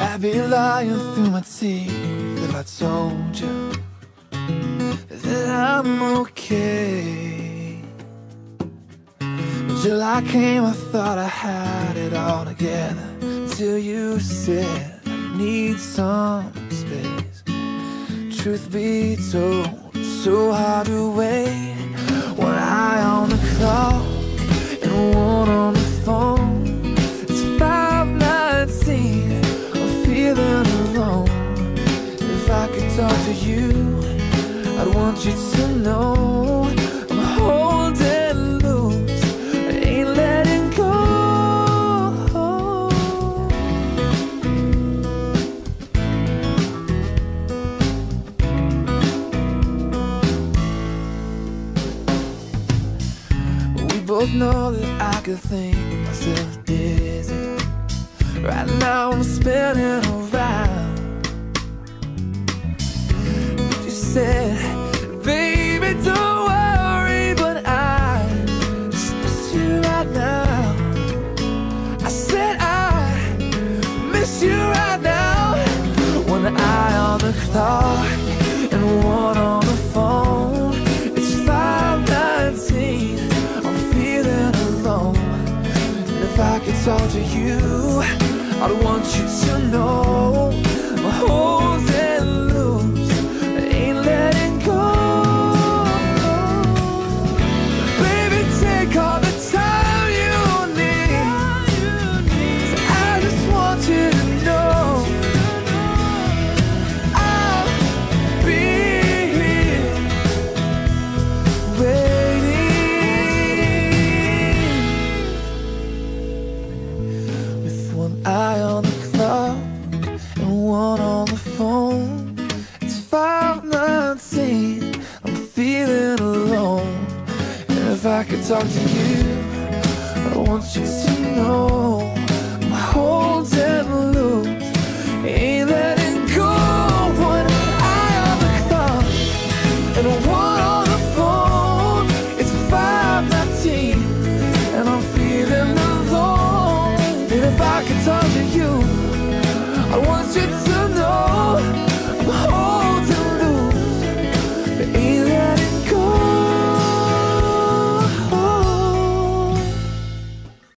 I'd be lying through my teeth if I told you that I'm okay. Until I came, I thought I had it all together. Till you said I need some space. Truth be told, so hard to wait. To you, I'd want you to know I'm holding loose. I ain't letting go. We both know that I could think myself dizzy. Right now I'm spinning around. Said, baby, don't worry, but I just miss you right now. I said I miss you right now. One eye on the clock and one on the phone. It's five nineteen. I'm feeling alone. And if I could talk to you, I'd want you to know eye on the clock and one on the phone. It's five nineteen. I'm feeling alone, and if I could talk to you, I want you to know jitsu